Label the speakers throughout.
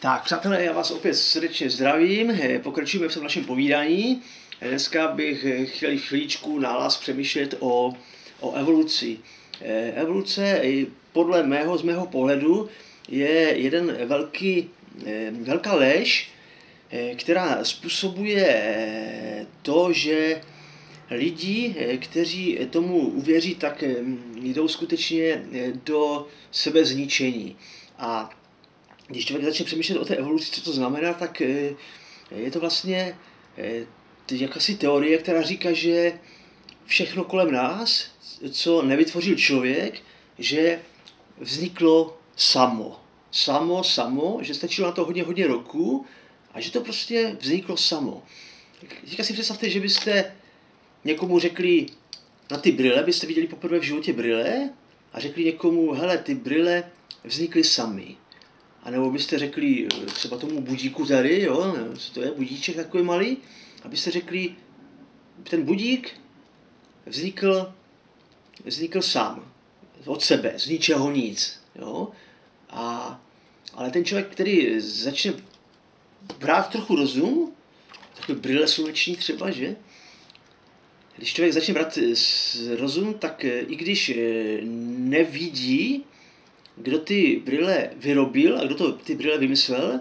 Speaker 1: Tak, přátelé, já vás opět srdečně zdravím. Eh, pokračujeme v tom našem povídání. Eh, dneska bych eh, chtěl chvíličku nálaz přemýšlet o, o evoluci. Evoluce podle mého, z mého pohledu, je jeden velký, velká lež, která způsobuje to, že lidi, kteří tomu uvěří, tak jdou skutečně do sebezničení. A když člověk začne přemýšlet o té evoluci, co to znamená, tak eh, je to vlastně eh, jakási teorie, která říká, že všechno kolem nás, co nevytvořil člověk, že vzniklo samo. Samo, samo, že stačilo na to hodně, hodně roku a že to prostě vzniklo samo. Teďka si představte, že byste někomu řekli, na ty brýle byste viděli poprvé v životě brýle a řekli někomu, hele, ty brýle vznikly sami. A nebo byste řekli eh, třeba tomu budíku tady, jo, co to je, budíček takový malý, abyste řekli, ten budík vznikl, vznikl sám, od sebe, z ničeho nic. Jo? A, ale ten člověk, který začne brát trochu rozum, takový brýle sluneční třeba, že? Když člověk začne brát rozum, tak eh, i když eh, nevidí kdo ty brýle vyrobil a kdo to ty brýle vymyslel,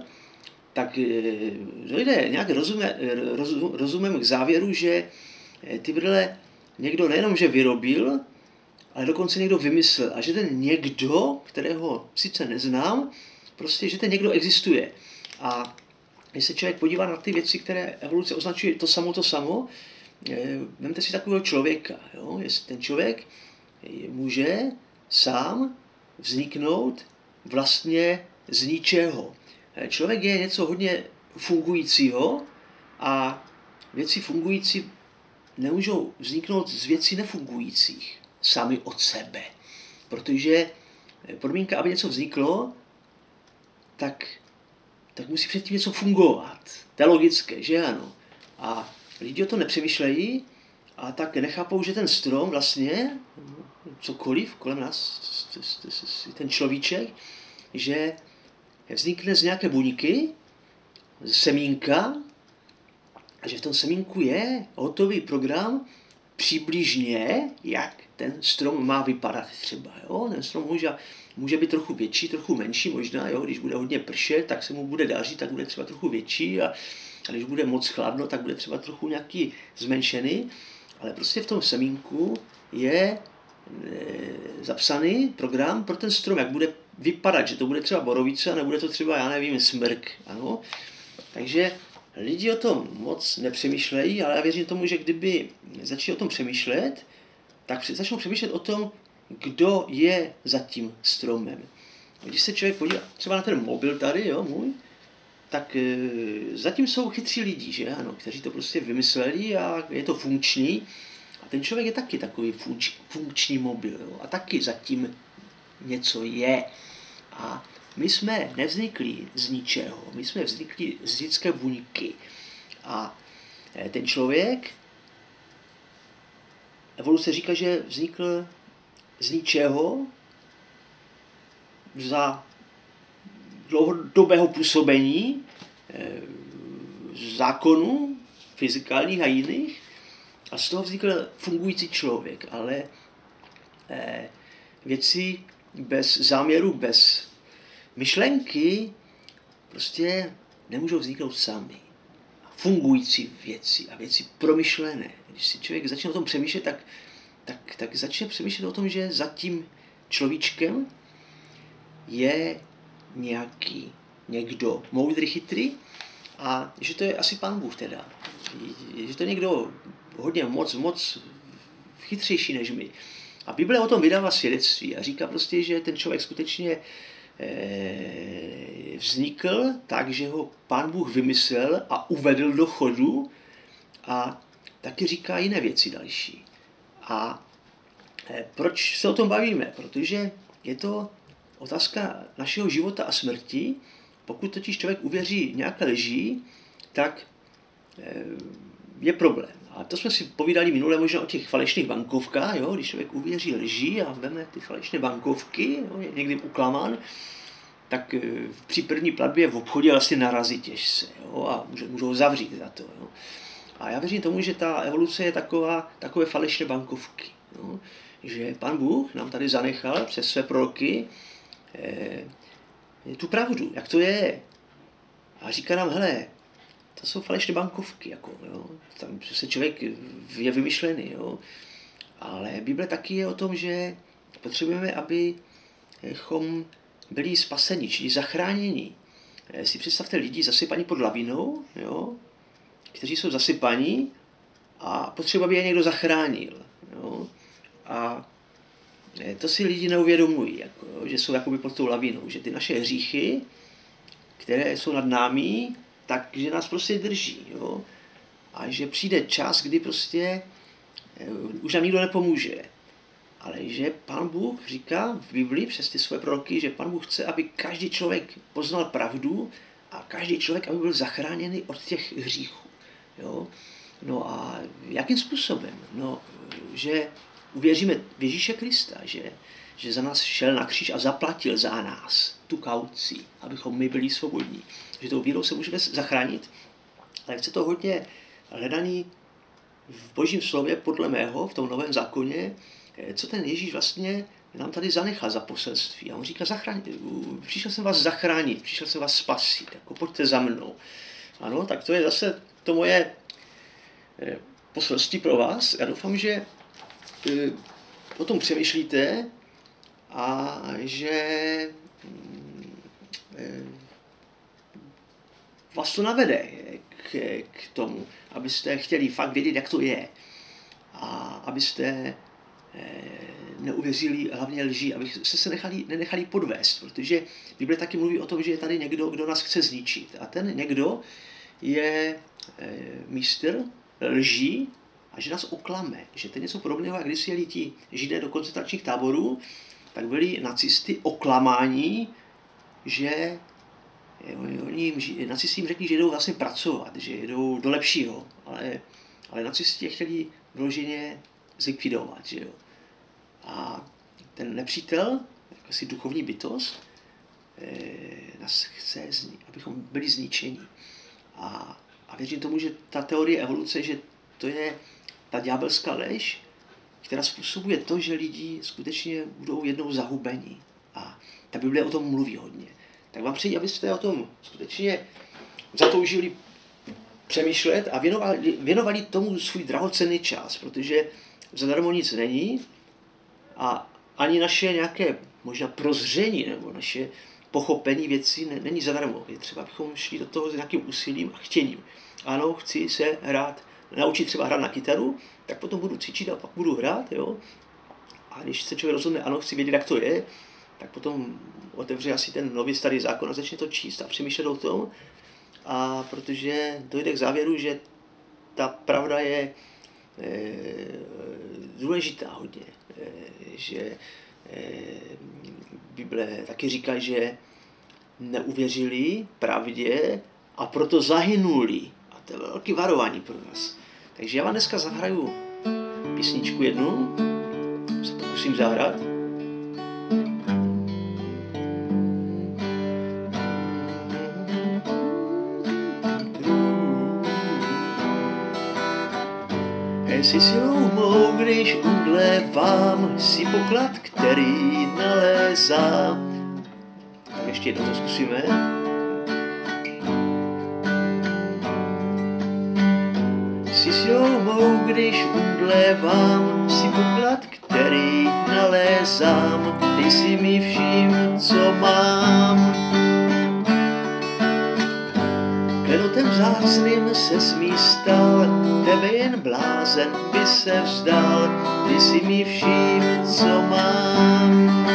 Speaker 1: tak eh, dojde nějak rozume, rozum, rozumem k závěru, že eh, ty brýle někdo nejenom, že vyrobil, ale dokonce někdo vymyslel. A že ten někdo, kterého sice neznám, prostě, že ten někdo existuje. A když se člověk podívá na ty věci, které evoluce označuje to samo, to samo, eh, vemte si takového člověka. Jo? Jestli ten člověk může sám vzniknout vlastně z ničeho. Člověk je něco hodně fungujícího a věci fungující nemůžou vzniknout z věcí nefungujících sami od sebe. Protože podmínka, aby něco vzniklo, tak, tak musí předtím něco fungovat. To je logické, že ano. A lidi o to nepřemýšlejí a tak nechápou, že ten strom vlastně, cokoliv kolem nás, ten človíček, že vznikne z nějaké buňky, z semínka, a že v tom semínku je hotový program přibližně, jak ten strom má vypadat třeba. Jo? Ten strom může, může být trochu větší, trochu menší možná, jo? když bude hodně pršet, tak se mu bude dařit, tak bude třeba trochu větší a, a když bude moc chladno, tak bude třeba trochu nějaký zmenšený, ale prostě v tom semínku je zapsaný program pro ten strom, jak bude vypadat, že to bude třeba borovice a nebude to třeba, já nevím, smrk. Ano? Takže lidi o tom moc nepřemýšlejí, ale já věřím tomu, že kdyby začali o tom přemýšlet, tak začnou přemýšlet o tom, kdo je za tím stromem. Když se člověk podívá třeba na ten mobil tady, jo, můj, tak e, zatím jsou chytří lidi, že ano, kteří to prostě vymysleli a je to funkční, a ten člověk je taky takový funkč, funkční mobil. Jo? A taky zatím něco je. A my jsme nevznikli z ničeho. My jsme vznikli z lidské buňky. A eh, ten člověk, evoluce říká, že vznikl z ničeho za dlouhodobého působení eh, zákonů fyzikálních a jiných a z toho vznikl fungující člověk, ale eh, věci bez záměru, bez myšlenky prostě nemůžou vzniknout sami. Fungující věci a věci promyšlené. Když si člověk začne o tom přemýšlet, tak, tak, tak začne přemýšlet o tom, že za tím človíčkem je nějaký někdo moudrý, chytrý a že to je asi pan Bůh teda. Že to je někdo hodně moc, moc chytřejší než my. A Bible o tom vydává svědectví a říká prostě, že ten člověk skutečně e, vznikl tak, že ho pán Bůh vymyslel a uvedl do chodu a taky říká jiné věci další. A e, proč se o tom bavíme? Protože je to otázka našeho života a smrti. Pokud totiž člověk uvěří nějaké lží, tak e, je problém. A to jsme si povídali minule možná o těch falešných bankovkách, jo? když člověk uvěří lží a veme ty falešné bankovky, jo? je někdy uklamán, tak eh, při první platbě v obchodě vlastně narazí těžce jo, a můžou zavřít za to. Jo. A já věřím tomu, že ta evoluce je taková, takové falešné bankovky. Jo. Že pan Bůh nám tady zanechal přes své proroky eh, tu pravdu, jak to je. A říká nám, hele, to jsou falešné bankovky, jako, jo. tam se člověk je vymyšlený, jo. ale Bible taky je o tom, že potřebujeme, abychom byli spaseni, čili zachráněni. Eh, si představte lidi zasypaní pod lavinou, jo, kteří jsou zasypaní a potřeba, aby je někdo zachránil. Jo. A eh, to si lidi neuvědomují, jako, že jsou jakoby pod tou lavinou, že ty naše hříchy, které jsou nad námi, takže nás prostě drží. Jo. A že přijde čas, kdy prostě eh, už nám nikdo nepomůže ale že Pán Bůh říká v Biblii přes ty své proroky, že Pán Bůh chce, aby každý člověk poznal pravdu a každý člověk, aby byl zachráněný od těch hříchů. Jo? No a jakým způsobem? No, že uvěříme v Ježíše Krista, že, že za nás šel na kříž a zaplatil za nás tu kauci, abychom my byli svobodní. Že tou vírou se můžeme zachránit, ale chce to hodně hledaný v božím slově, podle mého, v tom novém zákoně, Eh, co ten Ježíš vlastně nám tady zanechal za poselství. A on říká, zachraň, přišel jsem vás zachránit, přišel jsem vás spasit, jako pojďte za mnou. Ano, tak to je zase to moje eh, poselství pro vás. Já doufám, že eh, o tom přemýšlíte a že mm, vás to navede k, k tomu, abyste chtěli fakt vědět, jak to je. A abyste Eh, neuvěřili hlavně lží, aby se, nechali, nenechali podvést, protože Bible taky mluví o tom, že je tady někdo, kdo nás chce zničit. A ten někdo je e, mistr lží a že nás oklame. Že to je něco podobného, jak když jeli ti židé do koncentračních táborů, tak byli nacisty oklamání, že eh, oni jim, nacisti jim řekli, že jdou vlastně pracovat, že jdou do lepšího, ale, ale nacisti je chtěli vloženě zlikvidovat. Že jo. A ten nepřítel, jako si duchovní bytost, eh, nás chce, abychom byli zničeni. A, a věřím tomu, že ta teorie evoluce, že to je ta ďábelská lež, která způsobuje to, že lidi skutečně budou jednou zahubeni. A ta Bible o tom mluví hodně. Tak vám přeji, abyste o tom skutečně zatoužili přemýšlet a věnovali, věnovali tomu svůj drahocenný čas, protože zadarmo nic není a ani naše nějaké možná prozření nebo naše pochopení věcí není zadarmo. Je třeba, abychom šli do toho s nějakým úsilím a chtěním. Ano, chci se hrát, naučit třeba hrát na kytaru, tak potom budu cvičit a pak budu hrát, jo. A když se člověk rozhodne, ano, chci vědět, jak to je, tak potom otevře asi ten nový starý zákon a začne to číst a přemýšlet o tom. A protože dojde k závěru, že ta pravda je Eh, důležitá hodně, eh, že eh, Bible taky říká, že neuvěřili pravdě a proto zahynuli. A to je velký varování pro nás. Takže já vám dneska zahraju písničku jednu, se pokusím zahrát. si silou mou, když udlevám si poklad, který nalézám. Tak ještě jednou to zkusíme. Si silou mou, když udlevám si poklad, který nalézám. Ty si mi vším, co mám. Klenotem vzácným se smí stal, tebe jen blázen by se vzdal, ty si mi vším, co mám.